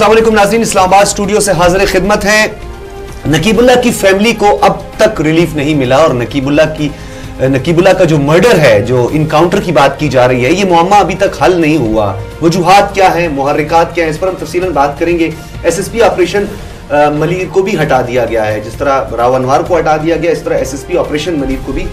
السلام علیکم ناظرین، اسلام آباد اسٹوڈیو سے حاضر خدمت ہیں۔ نقیب اللہ کی فیملی کو اب تک ریلیف نہیں ملا اور نقیب اللہ کی، نقیب اللہ کا جو مرڈر ہے، جو انکاؤنٹر کی بات کی جا رہی ہے، یہ معمہ ابھی تک حل نہیں ہوا۔ وجوہات کیا ہیں، محرکات کیا ہیں، اس پر ہم تفصیل بات کریں گے۔ S S P operation Malir کو بھی ہٹا دیا گیا ہے۔ جس طرح راو انوار کو ہٹا دیا گیا، اس طرح S S P operation Malir کو بھی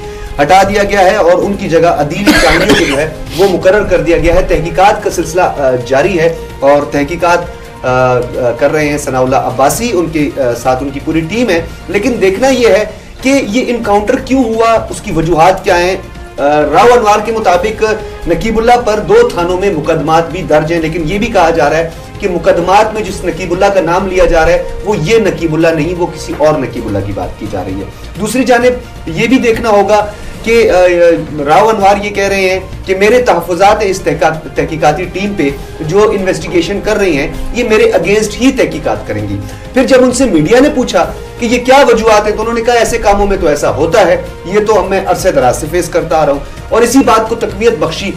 ہٹا دیا گیا ہے اور ان کی جگہ عدیل چاندیوں کو جو ہے وہ مقرر کر دیا گیا ہے۔ تحقیقات کا سلسلہ جاری ہے اور تحقیقات کر رہے ہیں ثناء اللہ عباسی، ان کے ساتھ ان کی پوری ٹیم ہے۔ لیکن دیکھنا یہ ہے کہ یہ انکاؤنٹر کیوں ہوا؟ اس کی وجوہات کیا ہیں؟ راو انوار کے مطابق نقیب اللہ پر دو تھانوں میں مقدمات بھی درج ہیں، لیکن یہ بھی کہا جا رہا ہے کہ مقدمات میں جس نقیب اللہ کا نام لیا جا رہا ہے، وہ یہ نقیب اللہ نہیں، وہ کسی اور نقیب اللہ کی بات کی جا رہی ہے۔ دوسری جانب یہ بھی دیکھنا ہوگا کہ راو انوار یہ کہہ رہے ہیں کہ میرے تحفظات اس تحقیقاتی ٹیم پہ جو انویسٹیگیشن کر رہی ہیں، یہ میرے اگینسٹ ہی تحقیقات کریں گی۔ پھر جب ان سے میڈیا نے پوچھا کہ یہ کیا وجوہات ہیں، تو انہوں نے کہا ایسے کاموں میں تو ایسا ہوتا ہے، یہ تو ہم میں عرصے دراز سے فیس کرتا آ رہا ہوں۔ اور اسی بات کو تقویت بخشی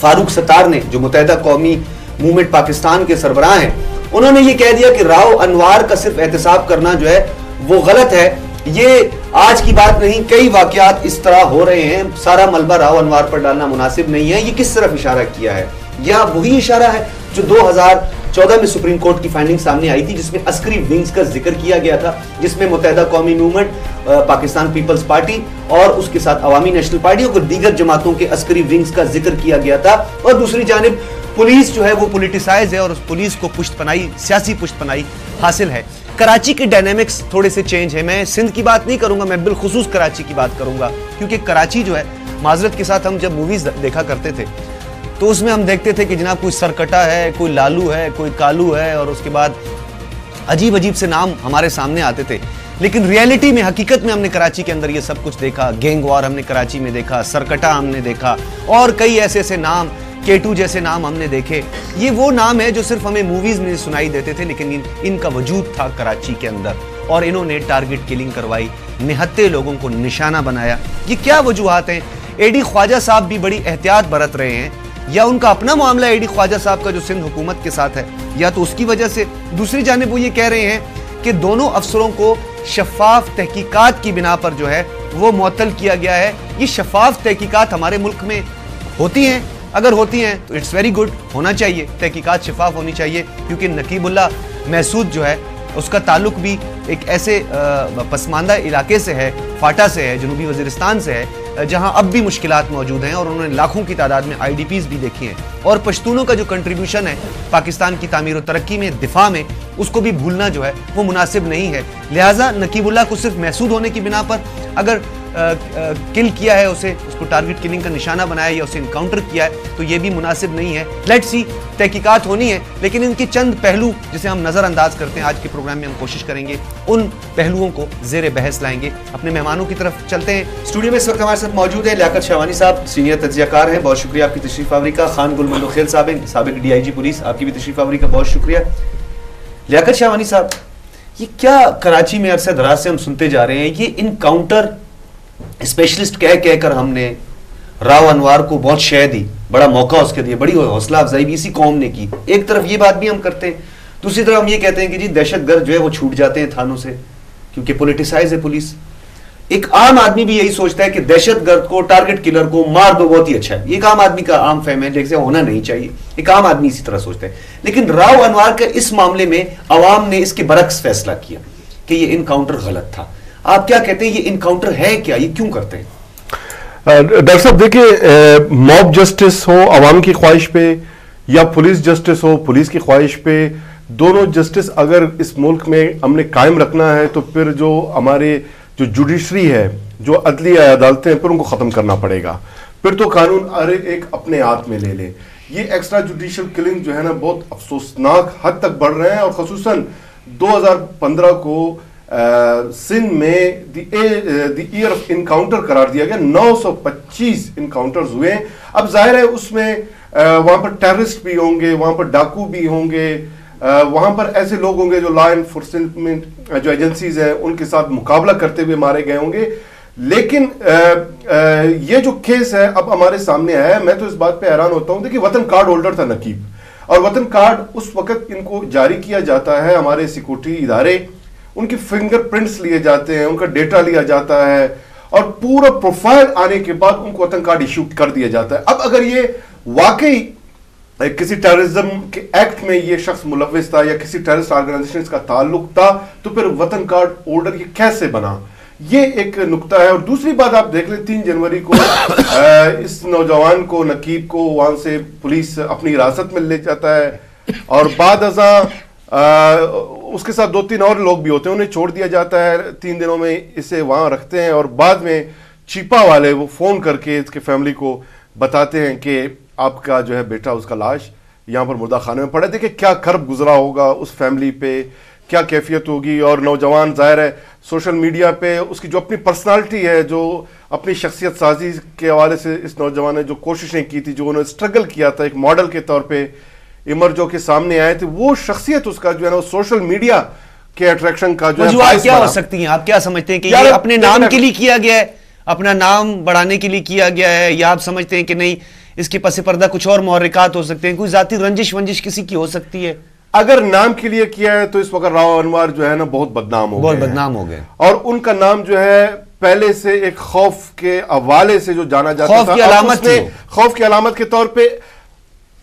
فاروق ستار نے، جو متحدہ قومی مومنٹ پاکستان کے سربراہ ہیں، انہوں نے یہ کہہ دیا کہ راو انوار کا صرف احتساب کرنا جو ہے، وہ غلط ہے۔ یہ آج کی بات نہیں، کئی واقعات اس طرح ہو رہے ہیں، سارا ملبہ راو انوار پر ڈالنا مناسب نہیں ہے، یہ کس طرف اشارہ کیا ہے؟ یا وہی اشارہ ہے جو دو ہزار چودہ میں سپریم کورٹ کی فائنڈنگ سامنے آئی تھی، جس میں عسکری ونگز کا ذکر کیا گیا تھا، جس میں متحدہ قومی موومنٹ پاکستان پیپلز پارٹی اور اس کے ساتھ عوامی نیشنل پارٹی اور دیگر جماعتوں کے عسکری ونگز کا ذکر کیا گیا تھا۔ اور دوسری جانب، پولیس جو ہے وہ پولیٹیسائز ہے اور اس پولیس کو پشت پنائی سیاسی پشت پنائی حاصل ہے۔ کراچی کے ڈائنامکس تھوڑے سے چینج ہے میں سندھ کی بات نہیں کروں گا، میں بالخصوص کراچی کی بات کروں گا۔ کیونکہ کراچی جو ہے، معذرت کے ساتھ ہم جب موویز دیکھا کرتے تھے، تو اس میں ہم دیکھتے تھے کہ جناب کوئی سرکٹا ہے، کوئی لالو ہے، کوئی کالو ہے، اور اس کے بعد عجیب عجیب سے نام ہمارے سامنے آتے تھے۔ لیکن ریالٹی میں، حقیقت میں ہم نے کراچی کے اندر یہ سب کچھ دیکھا۔ گینگ وار ہم نے کراچی میں دیکھا، سرکٹا ہم نے دیکھا، اور کئی ایسے ایسے نام کیٹو جیسے نام ہم نے دیکھے، یہ وہ نام ہے جو صرف ہمیں موویز میں سنائی دیتے تھے، لیکن ان کا وجود تھا کراچی کے اندر۔ اور انہوں نے ٹارگٹ کلنگ کروائی، نہتے لوگوں کو نشانہ بنایا۔ یہ کیا وجوہات ہیں؟ اے ڈی خواجہ صاحب بھی بڑی احتیاط برت رہے ہیں۔ یا ان کا اپنا معاملہ اے ڈی خواجہ صاحب کا جو سندھ حکومت کے ساتھ ہے، یا تو اس کی وجہ سے؟ دوسری جانب وہ یہ کہہ رہے ہیں کہ دونوں افسروں کو شفاف تحقیقات کی بنا پر جو ہے، وہ معطل کیا گیا ہے۔ یہ شفاف تحقیقات ہمارے ملک میں ہوتی ہیں۔ اگر ہوتی ہیں تو اٹس ویری گڈ ہونا چاہیے، تحقیقات شفاف ہونی چاہیے، کیونکہ نقیب اللہ محسود جو ہے، اس کا تعلق بھی ایک ایسے پسماندہ علاقے سے ہے، فاٹا سے ہے، جنوبی وزیرستان سے ہے، جہاں اب بھی مشکلات موجود ہیں اور انہوں نے لاکھوں کی تعداد میں آئی ڈی پیز بھی دیکھی ہیں۔ اور پشتونوں کا جو کنٹریبیوشن ہے، پاکستان کی تعمیر و ترقی میں، دفاع میں، اس کو بھی بھولنا جو ہے، وہ مناسب نہیں ہے۔ لہٰذا نقیب اللہ کو صرف محسود ہونے کی بنا پر اگر کل کیا ہے اسے؟ اس کو ٹارگٹ کلنگ کا نشانہ بنایا یا اسے انکاؤنٹر کیا ہے، تو یہ بھی مناسب نہیں ہے۔ لیٹ سی تحقیقات ہونی ہے لیکن ان کی چند پہلو جسے ہم نظر انداز کرتے ہیں، آج کے پروگرام میں ہم کوشش کریں گے، ان پہلوؤں کو زیر بحث لائیں گے۔ اپنے مہمانوں کی طرف چلتے ہیں۔ اسٹوڈیو میں اس وقت ہمارے ساتھ موجود ہیں لیاقت شہوانی صاحب سینئر تجزیہ کار ہیں۔ بہت شکریہ آپ کی تشریف آوری کا۔ خان گل ملو خیل صاحب ہیں، سابق ڈی آئی جی پولیس، آپ کی بھی تشریف آوری کا بہت شکریہ۔ لیاقت شہوانی صاحب، یہ کیا کراچی میں عرصہ دراز سے ہم سنتے جا رہے ہیں؟ یہ انکاؤنٹر اسپیشلسٹ کہہ کہہ کر ہم نے راو انوار کو بہت شہ دی، بڑا موقع اس کے دیے بڑی حوصلہ افزائی بھی اسی قوم نے کی۔ ایک طرف یہ بات بھی ہم کرتے ہیں، دوسری طرف ہم یہ کہتے ہیں کہ جی دہشت گرد جو ہے وہ چھوٹ جاتے ہیں تھانوں سے، کیونکہ پولیٹیسائز ہے پولیس۔ ایک عام آدمی بھی یہی سوچتا ہے کہ دہشت گرد کو ٹارگٹ کلر کو مار دو، بہت ہی اچھا ہے۔ یہ ایک عام آدمی کا عام فہم ہے جیسے ہونا نہیں چاہیے۔ ایک عام آدمی اسی طرح سوچتا ہے۔ لیکن راو انوار کا اس معاملے میں عوام نے اس کے برعکس فیصلہ کیا کہ یہ انکاؤنٹر غلط تھا۔ آپ کیا کہتے ہیں یہ انکاؤنٹر ہے کیا؟ یہ کیوں کرتے ہیں؟ ڈاکٹر صاحب دیکھیں موب جسٹس ہو، عوام کی خواہش پہ یا پولیس جسٹس ہو پولیس کی خواہش پہ، دونوں جسٹس اگر اس ملک میں ہم نے قائم رکھنا ہے تو پھر جو ہمارے جو جوڈیشری ہے، جو عدلی عدالتیں ہیں، پھر ان کو ختم کرنا پڑے گا۔ پھر تو قانون ہر ایک اپنے ہاتھ میں لے لے۔ یہ ایکسٹرا جوڈیشل کلنگ جو ہے نا، بہت افسوسناک حد تک بڑھ رہے ہیں اور خصوصاً دو ہزار پندرہ کو سندھ میں دی ایئر آف انکاؤنٹر قرار دیا گیا، نو سو پچیس انکاؤنٹرز ہوئے۔ ہیں اب ظاہر ہے اس میں وہاں پر ٹیررسٹ بھی ہوں گے، وہاں پر ڈاکو بھی ہوں گے۔ وہاں پر ایسے لوگ ہوں گے جو لا انفورسمنٹ جو ایجنسیز ہیں، ان کے ساتھ مقابلہ کرتے ہوئے مارے گئے ہوں گے۔ لیکن یہ جو کیس ہے اب ہمارے سامنے آیا ہے، میں تو اس بات پہ حیران ہوتا ہوں۔ دیکھیں وطن کارڈ ہولڈر تھا نقیب۔ اور وطن کارڈ اس وقت ان کو جاری کیا جاتا ہے ہمارے سیکورٹی ادارے۔ ان کی فنگر پرنٹس لیے جاتے ہیں، ان کا ڈیٹا لیا جاتا ہے۔ اور پورا پروفائل آنے کے بعد ان کو وطن کارڈ ایشو کر دیا جاتا ہے۔ اب اگر یہ واقعی کسی ٹیررزم کے ایکٹ میں یہ شخص ملوث تھا یا کسی ٹیررسٹ آرگنائزیشن کا تعلق تھا، تو پھر وطن کارڈ آرڈر یہ کیسے بنا؟ یہ ایک نکتہ ہے۔ اور دوسری بات آپ دیکھ لیں، تین جنوری کو اس نوجوان کو، نقیب کو وہاں سے پولیس اپنی حراست میں لے جاتا ہے۔ اور بعد ازاں اس کے ساتھ دو تین اور لوگ بھی ہوتے ہیں، انہیں چھوڑ دیا جاتا ہے۔ تین دنوں میں اسے وہاں رکھتے ہیں اور بعد میں چیپا والے وہ فون کر کے اس کے فیملی کو بتاتے ہیں کہ آپ کا جو ہے بیٹا اس کا لاش یہاں پر مردہ خانے میں پڑا دیکھیں کیا کرب گزرا ہوگا اس فیملی پہ، کیا کیفیت ہوگی۔ اور نوجوان ظاہر ہے سوشل میڈیا پہ اس کی جو اپنی پرسنالٹی ہے، جو اپنی شخصیت سازی کے حوالے سے اس نوجوان نے جو کوششیں کی تھی جو انہوں نے اسٹرگل کیا تھا ایک ماڈل کے طور پہ امر جو کے سامنے آئے تھے وہ شخصیت اس کا جو ہے نا سوشل میڈیا کے اٹریکشن کا جو ہے کیا ہو سکتی ہیں؟ آپ کیا سمجھتے ہیں کہ یہ اپنے نام کے لیے کیا گیا ہے؟ اپنا نام بڑھانے کے لیے کیا گیا ہے؟ یا آپ سمجھتے ہیں کہ نہیں اس کے پس پردہ کچھ اور محرکات ہو سکتے ہیں؟ کوئی ذاتی رنجش ونجش کسی کی ہو سکتی ہے؟ اگر نام کے لیے کیا ہے تو اس وقت راو انوار جو ہے نا بہت بدنام ہو بہت بدنام ہو گئے۔ اور ان کا نام جو ہے پہلے سے ایک خوف کے حوالے سے جو جانا جاتا علامت خوف کی علامت کے طور پہ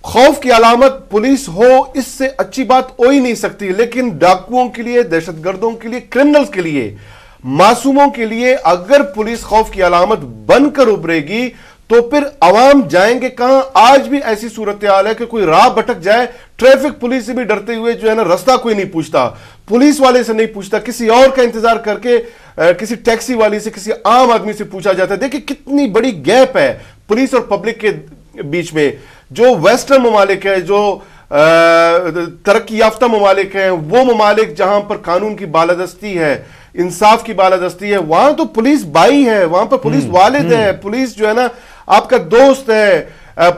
خوف کی علامت پولیس ہو، اس سے اچھی بات ہو ہی نہیں سکتی، لیکن ڈاکوؤں کے لیے، دہشت گردوں کے لیے کرمنلز کے لیے، معصوموں کے لیے اگر پولیس خوف کی علامت بن کر ابرے گی، تو پھر عوام جائیں گے کہاں؟ آج بھی ایسی صورتحال ہے کہ کوئی راہ بھٹک جائے، ٹریفک پولیس سے بھی ڈرتے ہوئے جو ہے نا، رستہ کوئی نہیں پوچھتا۔ پولیس والے سے نہیں پوچھتا، کسی اور کا انتظار کر کے کسی ٹیکسی والی سے، کسی عام آدمی سے پوچھا جاتا ہے۔ دیکھیں کتنی بڑی گیپ ہے پولیس اور پبلک کے بیچ میں جو ویسٹرن ممالک ہے جو ترقی یافتہ ممالک ہیں وہ ممالک جہاں پر قانون کی بالادستی ہے انصاف کی بالادستی ہے وہاں تو پولیس بائی ہے وہاں پر پولیس والد ہے پولیس جو ہے نا آپ کا دوست ہے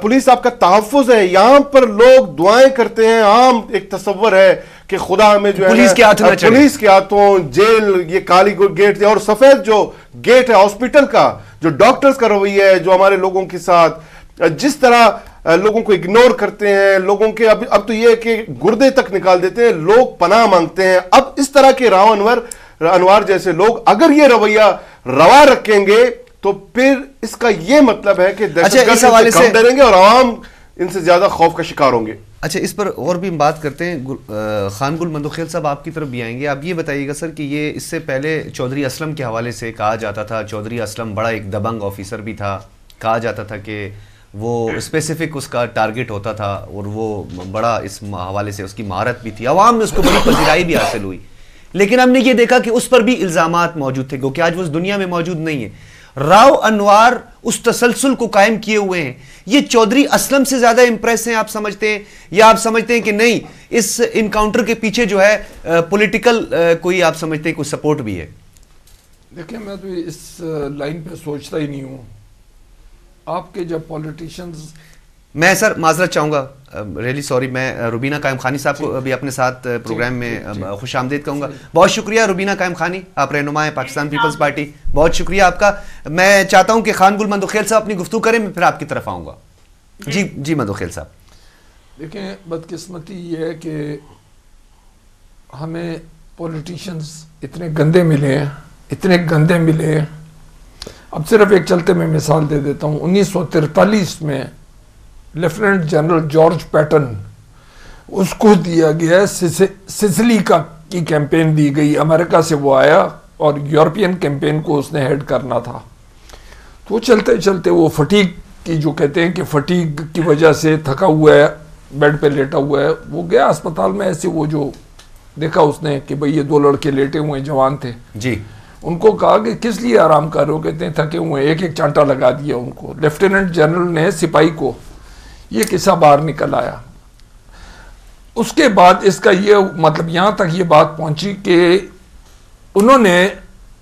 پولیس آپ کا تحفظ ہے یہاں پر لوگ دعائیں کرتے ہیں عام ایک تصور ہے کہ خدا ہمیں جو ہے پولیس کے ہاتھوں جیل یہ کالی گیٹ اور سفید جو گیٹ ہے ہاسپٹل کا جو ڈاکٹرز کا رویہ ہے جو ہمارے لوگوں کے ساتھ جس طرح لوگوں کو اگنور کرتے ہیں لوگوں کے اب اب تو یہ ہے کہ گردے تک نکال دیتے ہیں لوگ پناہ مانگتے ہیں۔ اب اس طرح کے راو انور انوار جیسے لوگ اگر یہ رویہ روا رکھیں گے تو پھر اس کا یہ مطلب ہے کہ اچھا، سے ڈریں گے اور عوام ان سے زیادہ خوف کا شکار ہوں گے۔ اچھا اس پر اور بھی ہم بات کرتے ہیں۔ خان گل مندوخیل صاحب آپ کی طرف بھی آئیں گے۔ آپ یہ بتائیے گا سر کہ یہ اس سے پہلے چودھری اسلم کے حوالے سے کہا جاتا تھا۔ چودھری اسلم بڑا ایک دبنگ آفیسر بھی تھا۔ کہا جاتا تھا کہ وہ اسپیسیفک اس کا ٹارگٹ ہوتا تھا اور وہ بڑا اس حوالے سے اس کی مہارت بھی تھی۔ عوام میں اس کو بڑی پذیرائی بھی حاصل ہوئی۔ لیکن ہم نے یہ دیکھا کہ اس پر بھی الزامات موجود تھے، کیونکہ آج وہ اس دنیا میں موجود نہیں ہے راو انوار اس تسلسل کو قائم کیے ہوئے ہیں۔ یہ چودری اسلم سے زیادہ امپریس ہیں، آپ سمجھتے ہیں، یا آپ سمجھتے ہیں کہ نہیں، اس انکاؤنٹر کے پیچھے جو ہے پولیٹیکل کوئی آپ سمجھتے ہیں، کوئی سپورٹ بھی ہے۔ دیکھیں، میں تو اس لائن پہ سوچتا ہی نہیں ہوں۔ آپ کے جب پولیٹیشنز میں سر معذرت چاہوں گا ریلی سوری میں روبینہ قائم خانی صاحب کو بھی اپنے ساتھ پروگرام میں خوش آمدید کہوں گا۔ بہت شکریہ روبینہ قائم خانی آپ رہنما ہیں پاکستان پیپلز پارٹی۔ بہت شکریہ آپ کا۔ میں چاہتا ہوں کہ خان گل مندوخیل صاحب اپنی گفتگو کریں میں پھر آپ کی طرف آؤں گا۔ جی۔ جی مندوخیل صاحب۔ دیکھیں بدقسمتی یہ ہے کہ ہمیں پولیٹیشنز اتنے گندے ملے ہیں اتنے گندے ملے ہیں۔ اب صرف ایک چلتے میں مثال دے دیتا ہوں۔ انیس سو ترتالیس میں لیفٹنٹ جنرل جارج پیٹن، اس کو دیا گیا سسلی کا، کی کیمپین دی گئی۔ امریکہ سے وہ آیا اور یورپین کیمپین کو اس نے ہیڈ کرنا تھا۔ تو چلتے چلتے وہ فٹیگ کی جو کہتے ہیں کہ فٹیگ کی وجہ سے تھکا ہوا ہے، بیڈ پہ لیٹا ہوا ہے، وہ گیا اسپتال میں۔ ایسے وہ جو دیکھا اس نے کہ بھئی یہ دو لڑکے لیٹے ہوئے جوان تھے۔ جی۔ ان کو کہا کہ کس لیے آرام کر رہے ہو؟ کہتے ہیں تھکے ہوئے ایک ایک چانٹا لگا دیا ان کو۔ لیفٹیننٹ جنرل نے سپاہی کو یہ قصہ باہر نکل آیا۔ اس کے بعد اس کا یہ مطلب یہاں تک یہ بات پہنچی کہ انہوں نے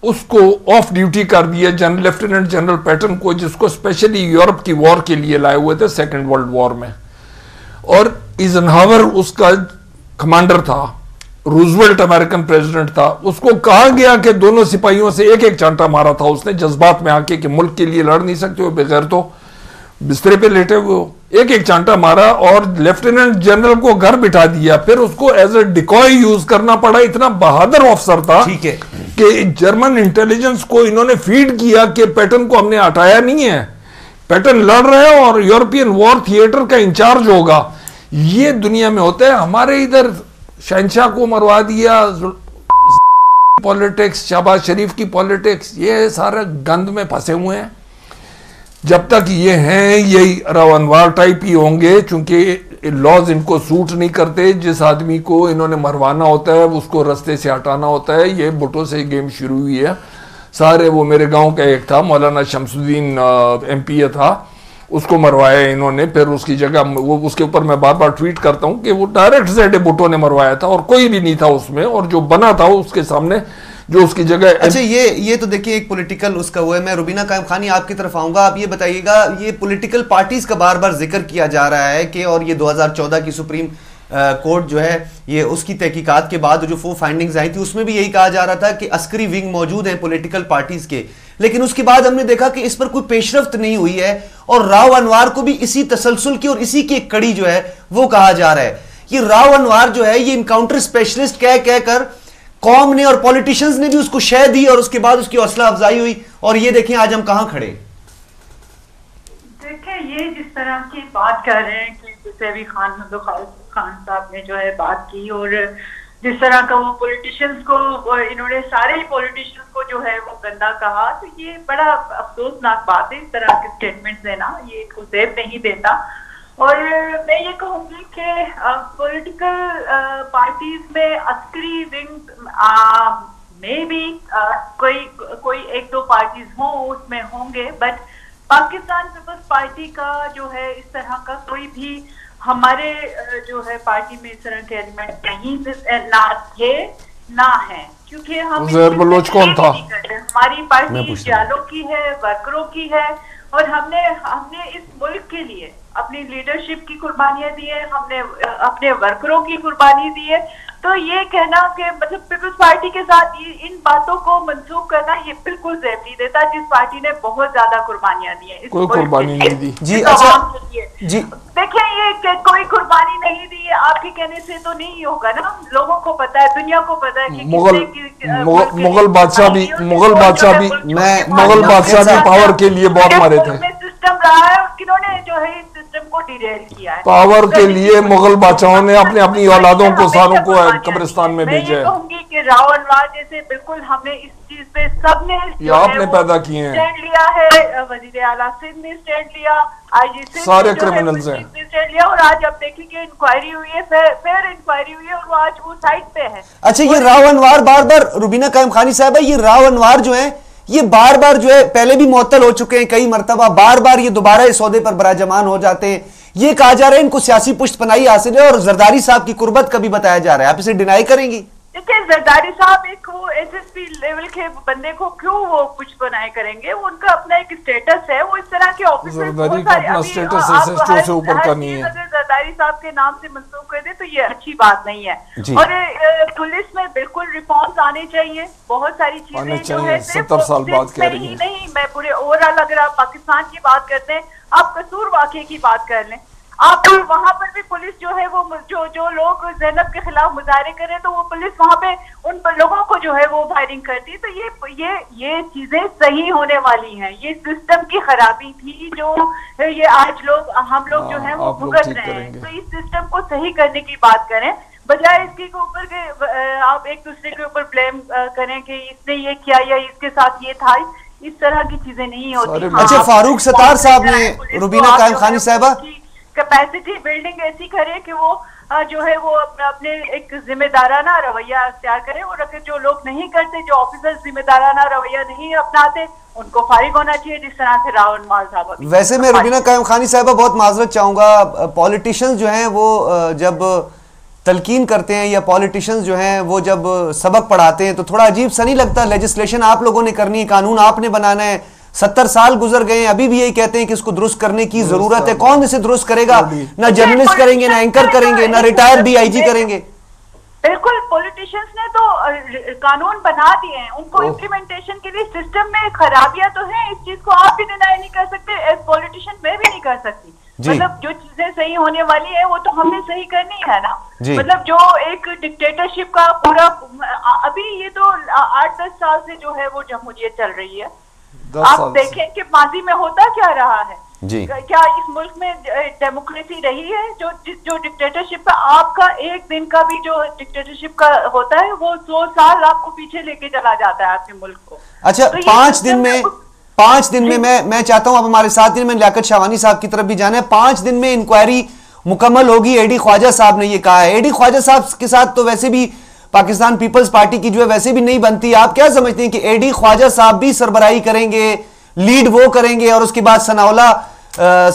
اس کو آف ڈیوٹی کر دیا، جنرل لیفٹیننٹ جنرل پیٹرن کو، جس کو اسپیشلی یورپ کی وار کے لیے لائے ہوئے تھے سیکنڈ ورلڈ وار میں۔ اور ایزنہاور اس کا کمانڈر تھا۔ روزویلٹ امریکن پریزیڈنٹ تھا اس کو کہا گیا کہ دونوں سپاہیوں سے ایک ایک چانٹا مارا تھا۔ اس نے جذبات میں آ کے کہ ملک کے لیے لڑ نہیں سکتے ہو بغیر تو بسترے پہ لیٹے ہوئے ہو۔ ایک ایک چانٹا مارا اور لیفٹیننٹ جنرل کو گھر بٹھا دیا۔ پھر اس کو ایز اے ڈیکوئی یوز کرنا پڑا۔ اتنا بہادر آفسر تھا کہ جرمن انٹیلیجنس کو انہوں نے فیڈ کیا کہ پیٹرن کو ہم نے ہٹایا نہیں ہے۔ پیٹرن لڑ رہے ہیں اور یورپین وار تھیٹر کا انچارج ہوگا۔ یہ دنیا میں ہوتا ہے۔ ہمارے ادھر شہنشاہ کو مروا دیا پولیٹکس، شہباز شریف کی پولیٹکس، یہ سارے گند میں پھنسے ہوئے ہیں۔ جب تک یہ ہیں، یہی روانوار ٹائپ ہی ہوں گے، چونکہ لاز ان کو سوٹ نہیں کرتے۔ جس آدمی کو انہوں نے مروانا ہوتا ہے، اس کو رستے سے ہٹانا ہوتا ہے، یہ بٹوں سے گیم شروع ہوئی ہے۔ سارے وہ میرے گاؤں کا ایک تھا، مولانا شمس الدین ایم پی اے تھا۔ اس کو مروایا انہوں نے پھر اس کی جگہ وہ اس کے اوپر میں بار بار ٹویٹ کرتا ہوں کہ وہ ڈائریکٹ زیڈ بٹو نے مروایا تھا اور کوئی بھی نہیں تھا اس میں اور جو بنا تھا اس کے سامنے جو اس کی جگہ اچھا یہ یہ تو دیکھیں ایک پولیٹیکل اس کا وہ ہے میں روبینہ قائم خانی آپ کی طرف آؤں گا آپ یہ بتائیے گا یہ پولیٹیکل پارٹیز کا بار بار ذکر کیا جا رہا ہے کہ اور یہ دو ہزار چودہ کی سپریم کورٹ جو ہے، یہ اس کی تحقیقات کے بعد جو فور فائنڈنگز آئی تھی اس میں بھی یہی کہا جا رہا تھا کہ عسکری ونگ موجود ہیں پولیٹیکل پارٹیز کے۔ لیکن اس کے بعد ہم نے دیکھا کہ اس پر کوئی پیشرفت نہیں ہوئی ہے۔ اور راو انوار کو بھی اسی تسلسل کی اور اسی کی ایک کڑی جو ہے، وہ کہا جا رہا ہے۔ یہ راو انوار جو ہے، یہ انکاؤنٹر اسپیشلسٹ کہہ کہہ کر قوم نے اور پولیٹیشنز نے بھی اس کو شہ دی اور اس کے بعد اس کی حوصلہ افزائی ہوئی۔ اور یہ دیکھیں آج ہم کہاں کھڑے۔ دیکھیں، یہ جس طرح کی بات کر رہے ہیں کہ جیسے بھی خان خان صاحب نے جو ہے بات کی اور جس طرح کا وہ پولیٹیشنز کو انہوں نے سارے ہی پولیٹیشنز کو جو ہے وہ گندا کہا، تو یہ بڑا افسوسناک بات ہے۔ اس طرح کے سٹیٹمنٹ دینا یہ کو زیب نہیں دیتا۔ اور میں یہ کہوں گی کہ پولیٹیکل پارٹیز میں عسکری ونگ میں بھی کوئی کوئی ایک دو پارٹیز ہوں، اس میں ہوں گے۔ بٹ پاکستان پیپلز پارٹی کا جو ہے اس طرح کا کوئی بھی ہمارے جو ہے پارٹی میں اس طرح کے ایلیمنٹ نہیں نہ تھے نہ ہیں کیونکہ ہم بلوچ کون تھا؟ ہماری پارٹی جالوں کی ہے ورکروں کی ہے اور ہم نے ہم نے اس ملک کے لیے اپنی لیڈرشپ کی قربانیاں دی ہیں ہم نے اپنے ورکروں کی قربانی دی ہے۔ تو یہ کہنا کہ مطلب پیپلز پارٹی کے ساتھ ان باتوں کو منسوخ کرنا یہ بالکل زیب نہیں دیتا جس پارٹی نے بہت زیادہ قربانیاں دی ہیں۔ کوئی قربانی نہیں دی۔ جی اچھا۔ جی۔ دیکھیں یہ کہ کوئی قربانی نہیں دی ہے آپ کے کہنے سے تو نہیں ہوگا نا۔ لوگوں کو پتا ہے دنیا کو پتا ہے کہ مغل مغل بادشاہ بھی مغل بادشاہ بھی مغل بادشاہ بھی پاور کے لیے بہت مارے تھے۔ سسٹم رہا ہے کنہوں نے جو ہے سسٹم کو ڈیریل کیا ہے۔ پاور کے لیے مغل بادشاہوں نے اپنے اپنی اولادوں کو ساروں کو قبرستان میں بھیجا۔ ہے۔ میں یہ کہوں گی کہ راو انوار جیسے بالکل ہم نے اس چیز پہ سب نے یہ آپ نے پیدا کیے ہیں۔ سٹینڈ لیا ہے۔ وزیر اعلیٰ سندھ نے سٹینڈ لیا۔ آئی جی سندھ سارے کرمنلز ہیں۔ سٹینڈ لیا اور آج اب دیکھیں کہ انکوائری ہوئی ہے فیر انکوائری ہوئی ہے اور وہ آج وہ سائٹ پہ ہے۔ اچھا یہ راو انوار بار بار روبینہ قائم خانی صاحب ہے۔ یہ راو انوار جو ہیں یہ بار بار جو ہے پہلے بھی معطل ہو چکے ہیں، کئی مرتبہ بار بار یہ دوبارہ اس عہدے پر براجمان ہو جاتے ہیں۔ یہ کہا جا رہا ہے ان کو سیاسی پشت پناہی حاصل ہے اور زرداری صاحب کی قربت کا بھی بتایا جا رہا ہے۔ آپ اسے ڈینائی کریں گی؟ دیکھیں زرداری صاحب ایک وہ ایس ایس پی لیول کے بندے کو کیوں وہ کچھ بنائے کریں گے؟ ان کا اپنا ایک سٹیٹس ہے وہ اس طرح کے آفیسر نہیں ہے۔ زرداری صاحب کے نام سے منسوخ کر دے تو یہ اچھی بات نہیں ہے۔ اور پولیس میں بالکل ریفارمز آنے چاہیے۔ بہت ساری چیزیں جو ہے ستر سال بعد کہہ رہی ہیں۔ نہیں میں پورے اوورال اگر آپ پاکستان کی بات کرتے ہیں آپ قصور واقعے کی بات کر لیں۔ آپ وہاں پر بھی پولیس جو ہے وہ جو جو لوگ زینب کے خلاف مظاہرے کرے تو وہ پولیس وہاں پہ ان لوگوں کو جو ہے وہ فائرنگ کرتی تو یہ یہ یہ چیزیں صحیح ہونے والی ہیں۔ یہ سسٹم کی خرابی تھی جو یہ آج لوگ ہم لوگ جو ہے وہ بھگت رہے ہیں۔ تو اس سسٹم کو صحیح کرنے کی بات کریں۔ بجائے اس کے اوپر کے آپ ایک دوسرے کے اوپر بلیم کریں کہ اس نے یہ کیا یا اس کے ساتھ یہ تھا۔ اس طرح کی چیزیں نہیں ہوتی۔ اچھا فاروق ستار صاحب نے روبینہ قائم خانی صاحبہ کیپیسٹی بلڈنگ ایسی کرے کہ وہ جو ہے وہ اپنے ایک ذمہ دارانہ رویہ اختیار کرے اور اگر جو لوگ نہیں کرتے جو آفیسر ذمہ دارانہ رویہ نہیں اپناتے ان کو فارغ ہونا چاہیے جس طرح سے راون مال صاحب ویسے میں روبینہ قائم خانی صاحبہ بہت معذرت چاہوں گا۔ پولیٹیشنز جو ہیں وہ جب تلقین کرتے ہیں یا پولیٹیشنز جو ہیں وہ جب سبق پڑھاتے ہیں تو تھوڑا عجیب سا نہیں لگتا۔ لیجسلیشن آپ لوگوں نے کرنی ہے قانون آپ نے بنانا ہے۔ ستر سال گزر گئے ہیں ابھی بھی یہی کہتے ہیں کہ اس کو درست کرنے کی ضرورت ہے۔ کون اسے درست کرے گا؟ نہ جرنلسٹ کریں گے نہ اینکر کریں گے نہ ریٹائر ڈی آئی جی کریں گے۔ بالکل پولیٹیشنز نے تو قانون بنا دیے ہیں۔ ان کو امپلیمنٹیشن کے لیے سسٹم میں خرابیاں تو ہیں اس چیز کو آپ بھی ڈینائی نہیں کر سکتے ایز پولیٹیشن میں بھی نہیں کر سکتی۔ جی۔ مطلب جو چیزیں صحیح ہونے والی ہیں وہ تو ہمیں صحیح کرنی ہے نا۔ جی۔ مطلب جو ایک ڈکٹیٹرشپ کا پورا ابھی یہ تو آٹھ دس سال سے جو ہے وہ جمہوریت چل رہی ہے۔ آپ دیکھیں کہ ماضی میں ہوتا کیا رہا ہے؟ جی۔ کیا اس ملک میں ڈیموکریسی رہی ہے؟ جو جو ڈکٹیٹرشپ کا آپ کا ایک دن کا بھی جو ڈکٹیٹرشپ کا ہوتا ہے وہ سو سال آپ کو پیچھے لے کے چلا جاتا ہے آپ کے ملک کو۔ اچھا پانچ دن میں پانچ دن میں۔ میں میں چاہتا ہوں اب ہمارے ساتھ دن میں لیاقت شاوانی صاحب کی طرف بھی جانا ہے۔ پانچ دن میں انکوائری مکمل ہوگی۔ ایڈی خواجہ صاحب نے یہ کہا ہے۔ ایڈی خواجہ صاحب کے ساتھ تو ویسے بھی پاکستان پیپلز پارٹی کی جو ہے ویسے بھی نہیں بنتی۔ آپ کیا سمجھتے ہیں کہ ایڈی خواجہ صاحب بھی سربراہی کریں گے لیڈ وہ کریں گے اور اس کے بعد ثناءاللہ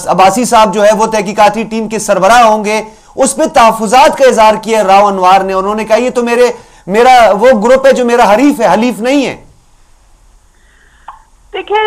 عباسی صاحب جو ہے وہ تحقیقاتی ٹیم کے سربراہ ہوں گے۔ اس پہ تحفظات کا اظہار کیا ہے راو انوار نے۔ انہوں نے کہا، یہ تو میرے، میرا وہ گروپ ہے جو میرا حریف ہے، حلیف نہیں ہے۔ دیکھیے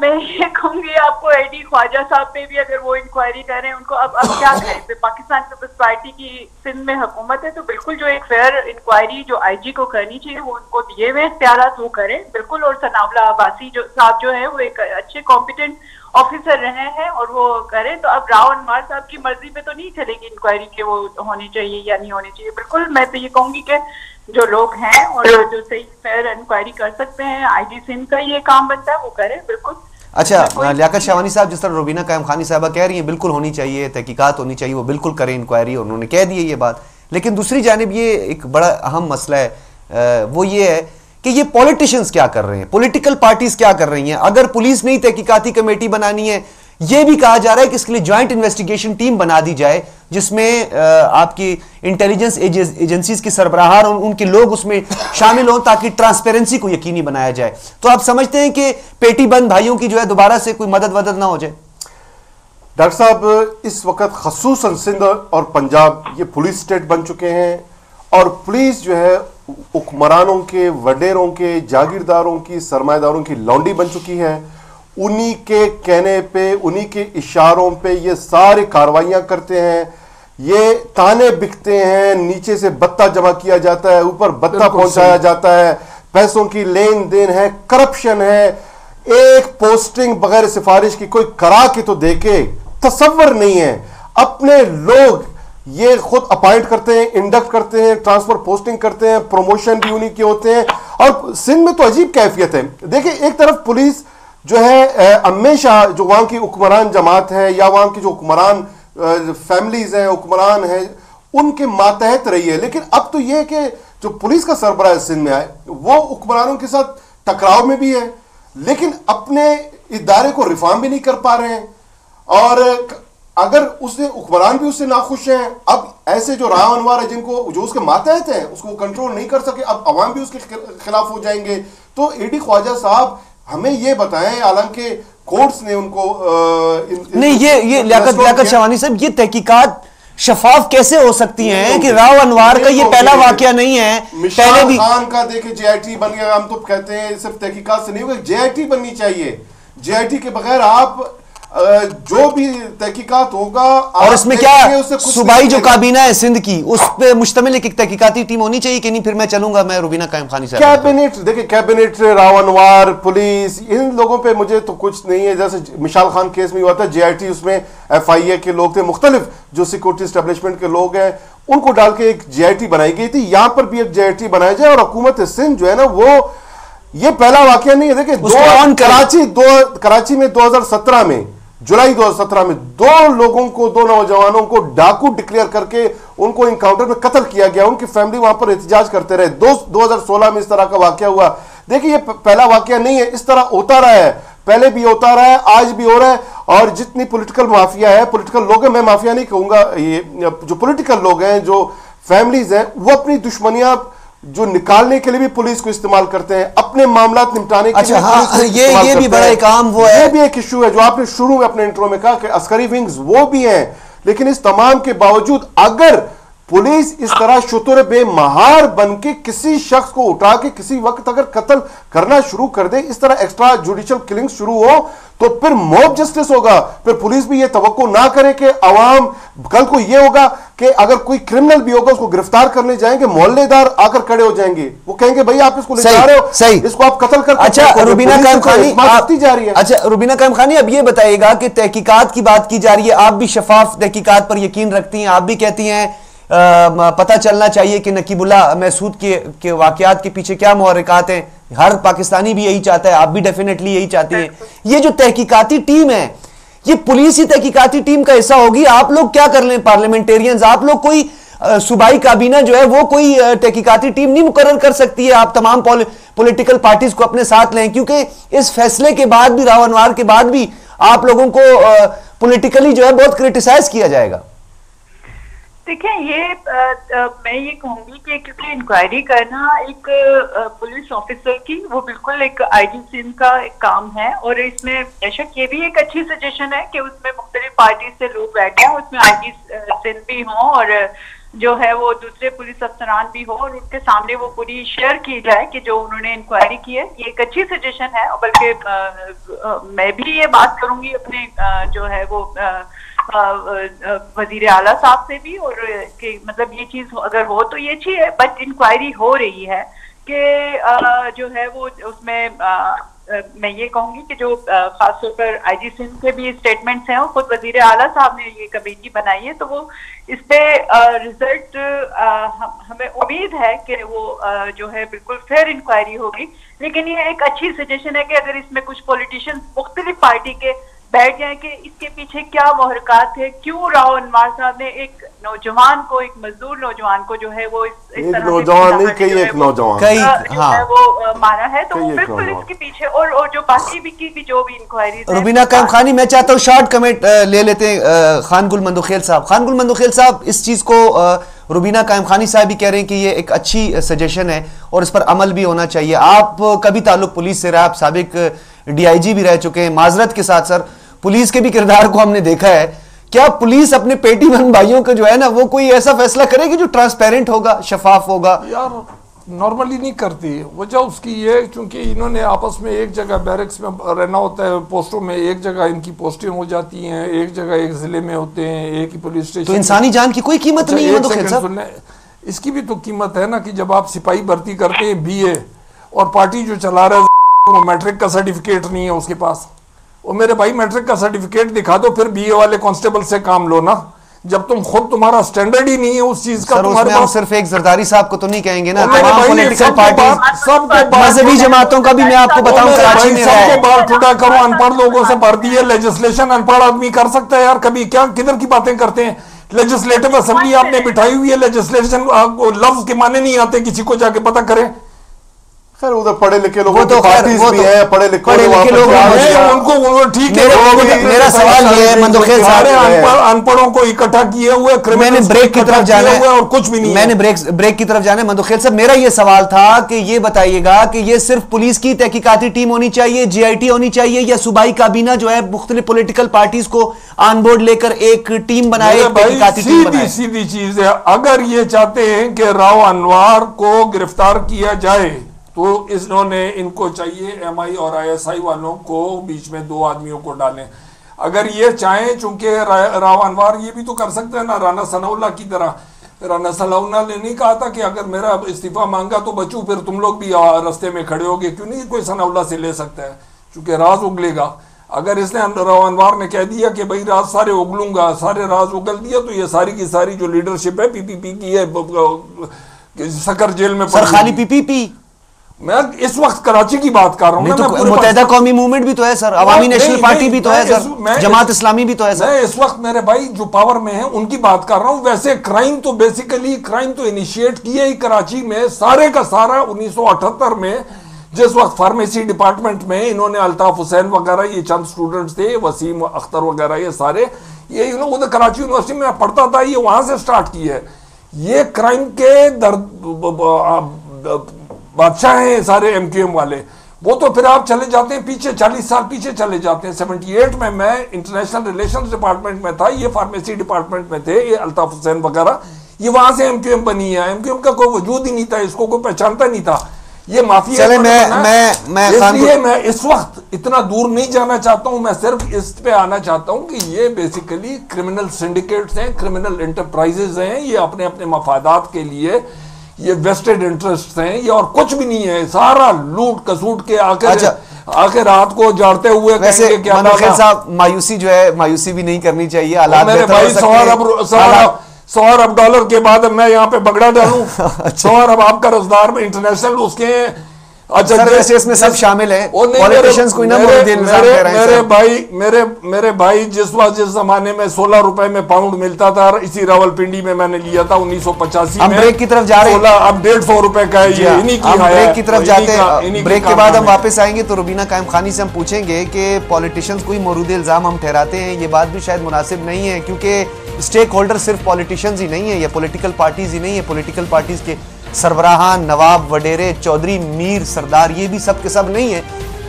میں یہ کہوں گی آپ کو ایڈی خواجہ صاحب پہ بھی اگر وہ انکوائری کریں ان کو اب اب کیا کریں؟ پاکستان پیپلز پارٹی کی سندھ میں حکومت ہے تو بالکل جو ایک فیئر انکوائری جو آئی جی کو کرنی چاہیے وہ ان کو دیے ہوئے اختیارات وہ کریں۔ بالکل اور ثناولہ عباسی جو صاحب جو ہے وہ ایک اچھے کمپیٹنٹ آفیسر رہے ہیں اور وہ کریں تو اب راؤ انوار صاحب کی مرضی پہ تو نہیں چلے گی انکوائری کہ وہ ہونی چاہیے یا نہیں ہونی چاہیے۔ بالکل میں تو یہ کہوں گی کہ جو لوگ ہیں اور جو صحیح فیئر انکوائری کر سکتے ہیں آئی جی سندھ کا یہ کام بنتا ہے وہ کرے بالکل۔ اچھا لیاقت شاوانی صاحب جس طرح روبینہ قائم خانی صاحبہ کہہ رہی ہیں بالکل ہونی چاہیے تحقیقات ہونی چاہیے وہ بالکل کریں انکوائری اور انہوں نے کہہ دی ہے یہ بات۔ لیکن دوسری جانب یہ ایک بڑا اہم مسئلہ ہے وہ یہ ہے کہ یہ پولیٹیشنز کیا کر رہے ہیں؟ پولیٹیکل پارٹیز کیا کر رہی ہیں؟ اگر پولیس نہیں تحقیقاتی کمیٹی بنانی ہے، یہ بھی کہا جا رہا ہے کہ اس کے لیے جوائنٹ انویسٹیگیشن ٹیم بنا دی جائے، جس میں آپ کی انٹیلیجنس ایجنسیز کی سربراہ اور ان کے لوگ اس میں شامل ہوں تاکہ ٹرانسپیرنسی کو یقینی بنایا جائے۔ تو آپ سمجھتے ہیں کہ پیٹی بند بھائیوں کی جو ہے دوبارہ سے کوئی مدد ودد نہ ہو جائے۔ ڈاکٹر صاحب، اس وقت خصوصاً سندھ اور پنجاب، یہ پولیس سٹیٹ بن چکے ہیں اور پولیس جو ہے حکمرانوں کے وڈیروں کے جاگیرداروں کی سرمایہ داروں کی لانڈی بن چکی ہے انہی کے کہنے پہ انہی کے اشاروں پہ یہ سارے کاروائیاں کرتے ہیں۔ یہ تانے بکتے ہیں نیچے سے بتہ جمع کیا جاتا ہے اوپر بتہ پہنچایا جاتا ہے۔ پیسوں کی لین دین ہے کرپشن ہے۔ ایک پوسٹنگ بغیر سفارش کی کوئی کرا کے تو دیکھے تصور نہیں ہے۔ اپنے لوگ یہ خود اپائنٹ کرتے ہیں انڈکٹ کرتے ہیں ٹرانسفر پوسٹنگ کرتے ہیں پروموشن بھی انہی کے ہوتے ہیں۔ اور سندھ میں تو عجیب کیفیت ہے۔ دیکھیں، ایک طرف پولیس جو ہے ہمیشہ جو وہاں کی حکمران جماعت ہے یا وہاں کی جو حکمران فیملیز ہیں، حکمران ہیں، ان کے ماتحت رہی ہے۔ لیکن اب تو یہ کہ جو پولیس کا سربراہ سندھ میں آئے، وہ حکمرانوں کے ساتھ ٹکراؤ میں بھی ہے، لیکن اپنے ادارے کو ریفارم بھی نہیں کر پا رہے ہیں۔ اور اگر اس نے حکمران بھی اس سے ناخوش ہیں اب ایسے جو راہ انوار ہے جن کو جو اس کے ماتحت ہیں اس کو کنٹرول نہیں کر سکے اب عوام بھی اس کے خلاف ہو جائیں گے۔ تو اے ڈی خواجہ صاحب ہمیں یہ بتائیں حالانکہ کورٹس نے ان کو نہیں یہ یہ لیاقت لیاقت شوانی صاحب یہ تحقیقات شفاف کیسے ہو سکتی ہیں کہ راو انوار کا یہ پہلا واقعہ نہیں ہے پہلے بھی خان کا دیکھیں جے آئی ٹی بن گیا۔ ہم تو کہتے ہیں صرف تحقیقات سے نہیں ہوگا جے آئی ٹی بننی چاہیے۔ جے آئی ٹی کے بغیر آپ جو بھی تحقیقات ہوگا اور اس میں کیا صوبائی جو کابینہ ہے سندھ کی اس پہ مشتمل ایک تحقیقاتی ٹیم ہونی چاہیے کہ نہیں پھر میں چلوں گا میں روبینہ قائم خانی صاحب کیبنٹ دیکھیں کیبنٹ راونوار پولیس ان لوگوں پہ مجھے تو کچھ نہیں ہے۔ جیسے مشال خان کیس میں ہوا تھا جے آئی ٹی اس میں ایف آئی اے کے لوگ تھے مختلف جو سیکورٹی اسٹیبلشمنٹ کے لوگ ہیں ان کو ڈال کے ایک جے آئی ٹی بنائی گئی تھی۔ یہاں پر بھی ایک جے آئی ٹی بنایا جائے اور حکومت سندھ جو ہے نا وہ یہ پہلا واقعہ نہیں ہے۔ دیکھیں کراچی دو کراچی میں دو ہزار سترہ میں جولائی دو ہزار سترہ میں دو لوگوں کو، دو نوجوانوں کو ڈاکو ڈکلیئر کر کے ان کو انکاؤنٹر میں قتل کیا گیا۔ ان کی فیملی وہاں پر احتجاج کرتے رہے۔ دو دو ہزار سولہ میں اس طرح کا واقعہ ہوا۔ دیکھیے، یہ پہلا واقعہ نہیں ہے، اس طرح ہوتا رہا ہے۔ پہلے بھی ہوتا رہا ہے، آج بھی ہو رہا ہے۔ اور جتنی پولیٹیکل مافیا ہے پولیٹیکل لوگ ہیں میں مافیا نہیں کہوں گا، یہ جو پولیٹیکل لوگ ہیں، جو فیملیز ہیں، وہ اپنی دشمنیاں جو نکالنے کے لیے بھی پولیس کو استعمال کرتے ہیں اپنے معاملات نمٹانے کے لیے ہاں یہ یہ بھی بڑا ایک عام وہ ہے۔ یہ بھی ایک ایشو ہے جو آپ نے شروع میں اپنے انٹرو میں کہا کہ عسکری ونگز وہ بھی ہیں لیکن اس تمام کے باوجود اگر پولیس اس طرح شتر بے مہار بن کے کسی شخص کو اٹھا کے کسی وقت اگر قتل کرنا شروع کر دے اس طرح ایکسٹرا جوڈیشل کلنگ شروع ہو تو پھر موب جسٹس ہوگا۔ پھر پولیس بھی یہ توقع نہ کرے کہ عوام کل کو یہ ہوگا کہ اگر کوئی کرمنل بھی ہوگا اس کو گرفتار کرنے جائیں گے محلے دار آ کر کھڑے ہو جائیں گے۔ وہ کہیں گے بھائی آپ اس کو لے جا رہے ہو صحیح۔ اس کو آپ قتل کر اچھا روبینہ قائم خانی خانی جا رہی ہے۔ اچھا روبینہ قائم خانی اب یہ بتائیے گا کہ تحقیقات کی بات کی جا رہی ہے۔ آپ بھی شفاف تحقیقات پر یقین رکھتی ہیں۔ آپ بھی کہتی ہیں پتہ چلنا چاہیے کہ نقیب اللہ محسود کے واقعات کے پیچھے کیا محرکات ہیں۔ ہر پاکستانی بھی یہی چاہتا ہے آپ بھی ڈیفینیٹلی یہی چاہتے ہیں۔ یہ جو تحقیقاتی ٹیم ہے یہ پولیسی تحقیقاتی ٹیم کا حصہ ہوگی۔ آپ لوگ کیا کر لیں؟ پارلیمنٹیرینز آپ لوگ کوئی صوبائی کابینہ جو ہے وہ کوئی تحقیقاتی ٹیم نہیں مقرر کر سکتی ہے۔ آپ تمام پولیٹیکل پارٹیز کو اپنے ساتھ لیں۔ کیونکہ اس فیصلے کے بعد بھی راو انوار کے بعد بھی آپ لوگوں کو پولیٹیکلی جو ہے بہت کرٹیسائز کیا جائے گا۔ دیکھیں، یہ میں یہ کہوں گی کہ کیونکہ انکوائری کرنا ایک پولیس آفیسر کی، وہ بالکل ایک آئی جی سین کا ایک کام ہے اور اس میں بے شک یہ بھی ایک اچھی سجیشن ہے کہ اس میں مختلف پارٹی سے لوگ بیٹھے ہیں اس میں آئی جی سین بھی ہوں اور جو ہے وہ دوسرے پولیس افسران بھی ہو اور ان کے سامنے وہ پوری شیئر کی جائے کہ جو انہوں نے انکوائری کی ہے۔ یہ ایک اچھی سجیشن ہے بلکہ میں بھی یہ بات کروں گی، اپنے جو ہے وہ وزیر اعلیٰ صاحب سے بھی اور کہ مطلب یہ چیز اگر ہو تو یہ اچھی ہے بٹ انکوائری ہو رہی ہے کہ جو ہے وہ اس میں میں یہ کہوں گی کہ جو خاص طور پر آئی جی سندھ کے بھی اسٹیٹمنٹس ہیں، خود وزیر اعلیٰ صاحب نے یہ کمیٹی بنائی ہے تو وہ اس پہ ریزلٹ ہمیں امید ہے کہ وہ جو ہے بالکل فیئر انکوائری ہوگی، لیکن یہ ایک اچھی سجیشن ہے کہ اگر اس میں کچھ پولیٹیشین مختلف پارٹی کے بیٹھ جائیں کہ اس کے پیچھے کیا محرکات تھے کیوں راؤ انوار صاحب نے ایک نوجوان کو ایک مزدور نوجوان کو جو ہے وہ اس طرح نوجوان نہیں کئی ایک نوجوان۔ کئی ہاں۔ وہ مانا ہے۔ تو وہ بالکل اس کے پیچھے اور جو باقی بھی کی بھی جو بھی انکوائری روبینہ قائم خانی میں چاہتا ہوں شارٹ کمنٹ لے لیتے ہیں خان گل مندوخیل صاحب۔ خان گل مندوخیل صاحب اس چیز کو روبینہ قائم خانی صاحب بھی کہہ رہے ہیں کہ یہ ایک اچھی سجیشن ہے اور اس پر عمل بھی ہونا چاہیے۔ آپ کبھی تعلق پولیس سے رہا آپ سابق ڈی آئی جی بھی رہ چکے ہیں۔ معذرت کے ساتھ سر پولیس کے بھی کردار کو ہم نے دیکھا ہے۔ کیا پولیس اپنے پیٹی بن بھائیوں کا جو ہے نا وہ کوئی ایسا فیصلہ کرے گی جو ٹرانسپیرنٹ ہوگا شفاف ہوگا؟ یار نارملی نہیں کرتی۔ وجہ اس کی یہ چونکہ انہوں نے آپس میں ایک جگہ بیرکس میں رہنا ہوتا ہے پوسٹوں میں ایک جگہ ان کی پوسٹیں ہو جاتی ہیں ایک جگہ ایک ضلع میں ہوتے ہیں ایک ہی پولیس اسٹیشن تو انسانی جان کی کوئی قیمت نہیں ہے اس کی بھی تو قیمت ہے نا کہ جب آپ سپاہی بھرتی کرتے ہیں بی اے اور پارٹی جو چلا رہا ہے میٹرک کا سرٹیفکیٹ نہیں ہے اس کے پاس۔ وہ میرے بھائی میٹرک کا سرٹیفکیٹ دکھا دو پھر بی اے والے کانسٹیبل سے کام لو نا۔ جب تم خود تمہارا سٹینڈرڈ ہی نہیں ہے اس چیز کا تمہارے پاس صرف ایک زرداری صاحب کو تو نہیں کہیں گے نا تمام پولیٹیکل پارٹیز مذہبی جماعتوں کا بھی میں آپ کو بتاؤں کراچی میں سب کو بال ٹھوٹا کرو ان پڑھ لوگوں سے بھر دیئے لیجسلیشن ان پڑھ آدمی کر سکتا ہے یار کبھی کیا کدھر کی باتیں کرتے ہیں؟ لیجسلیٹو اسمبلی آپ نے بٹھائی ہوئی ہے لیجسلیشن لفظ کے معنی نہیں آتے کسی کو جا کے پتہ کریں۔ خیر ادھر پڑھے لکھے لوگوں تو پارٹیز بھی ہیں پڑھے لکھے لوگ ان کو ٹھیک ہے میرا سوال یہ ہے مندوخیل صاحب ان پڑھوں کو اکٹھا کیے ہوئے میں نے بریک کی طرف جانا ہے۔ اور کچھ بھی نہیں میں نے بریک کی طرف جانا ہے مندوخیل صاحب میرا یہ سوال تھا کہ یہ بتائیے گا کہ یہ صرف پولیس کی تحقیقاتی ٹیم ہونی چاہیے جی آئی ٹی ہونی چاہیے یا صوبائی کابینہ جو ہے مختلف پولیٹیکل پارٹیز کو آن بورڈ لے کر ایک ٹیم بنائے تحقیقاتی ٹیم بنائے۔ سیدھی چیز ہے۔ اگر یہ چاہتے ہیں کہ راو انوار کو گرفتار کیا جائے تو انہوں نے ان کو چاہیے ایم آئی اور آئی ایس آئی والوں کو بیچ میں دو آدمیوں کو ڈالیں۔ اگر یہ چاہیں چونکہ راو انوار یہ بھی تو کر سکتے ہیں نا رانا ثناء اللہ کی طرح۔ رانا ثناء اللہ نے نہیں کہا تھا کہ اگر میرا استعفیٰ مانگا تو بچوں پھر تم لوگ بھی رستے میں کھڑے ہوگے۔ کیوں نہیں کوئی ثناء اللہ سے لے سکتا ہے؟ چونکہ راز اگلے گا۔ اگر اس نے راو انوار نے کہہ دیا کہ بھائی راز سارے اگلوں گا سارے راز اگل دیا تو یہ ساری کی ساری جو لیڈرشپ ہے پی پی پی کی ہے سکر جیل میں سر خالی پی پی پی۔ میں اس وقت کراچی کی بات کر رہا ہوں متحدہ قومی مومنٹ بھی تو ہے سر عوامی نیشنل پارٹی بھی تو ہے سر جماعت اسلامی بھی تو ہے سر۔ میں اس وقت میرے بھائی جو پاور میں ہیں ان کی بات کر رہا ہوں۔ ویسے کرائم تو بیسیکلی کرائم تو انیشیٹ کیے ہی کراچی میں سارے کا سارا انیس سو اٹھتر میں جس وقت فارمیسی ڈپارٹمنٹ میں انہوں نے الطاف حسین وغیرہ یہ چند سٹوڈنٹس تھے وسیم اختر وغیرہ یہ سارے یہ نے کراچی یونیورسٹی میں پڑھتا تھا یہ وہاں سے سٹارٹ کی ہے۔ یہ کرائم کے درد بادشاہ ہیں سارے ایم کیو ایم والے۔ وہ تو پھر آپ چلے جاتے ہیں پیچھے چالیس سال پیچھے چلے جاتے ہیں۔ سیونٹی ایٹ میں میں انٹرنیشنل ریلیشن ڈپارٹمنٹ میں تھا یہ فارمیسی ڈپارٹمنٹ میں تھے یہ الطاف حسین وغیرہ۔ یہ وہاں سے ایم کیو ایم بنی ہے ایم کیو ایم کا کوئی وجود ہی نہیں تھا اس کو کوئی پہچانتا نہیں تھا۔ یہ معافی اس لیے میں اس وقت اتنا دور نہیں جانا چاہتا ہوں۔ میں صرف اس پہ آنا چاہتا ہوں کہ یہ بیسیکلی کرمنل سنڈیکیٹس ہیں کرمنل انٹرپرائزز ہیں۔ یہ اپنے اپنے مفادات کے لیے یہ ویسٹڈ انٹرسٹ ہیں یہ اور کچھ بھی نہیں ہے سارا لوٹ کسوٹ کے آ کے اچھا۔ آ کے رات کو جاڑتے ہوئے ویسے تعالیٰ- صاحب مایوسی جو ہے مایوسی بھی نہیں کرنی چاہیے حالات میرے بھائی سو ارب سو ارب ڈالر کے بعد میں یہاں پہ بگڑا ڈالوں اچھا۔ سو ارب آپ کا رزدار میں انٹرنیشنل اس کے ہیں اچھا میں سب شامل ہیں میرے- بھائی میرے میرے بھائی جس وقت جس زمانے میں سولہ روپے میں پاؤنڈ ملتا تھا اسی راول پنڈی میں میں نے لیا تھا انیس سو پچاسی ہم میں بریک کی طرف جا رہے ہیں۔ اب ڈیڑھ سو روپے کا ہے جی یہ ہاں، انہی کی ہم حیا بریک ہے، کی طرف جاتے ہیں۔ بریک کے بعد ہم۔ واپس آئیں گے تو روبینہ قائم خانی سے ہم پوچھیں گے کہ پولیٹیشنز کوئی مورود الزام ہم ٹھہراتے ہیں۔ یہ بات بھی شاید مناسب نہیں ہے کیونکہ اسٹیک ہولڈر صرف پولیٹیشنز ہی نہیں ہیں یا پولیٹیکل پارٹیز ہی نہیں ہیں۔ پولیٹیکل پارٹیز کے سربراہان نواب وڈیرے چودھری میر سردار، یہ بھی سب کے سب نہیں ہیں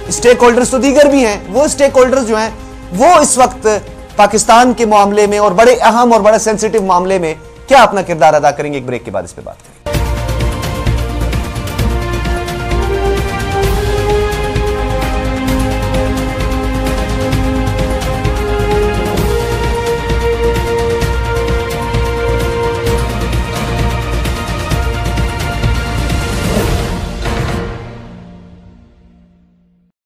اسٹیک ہولڈرز تو دیگر بھی ہیں۔ وہ اسٹیک ہولڈرز جو ہیں، وہ اس وقت پاکستان کے معاملے میں اور بڑے اہم اور بڑے سینسٹیو معاملے میں کیا اپنا کردار ادا کریں گے؟ ایک بریک کے بعد اس پہ بات کریں۔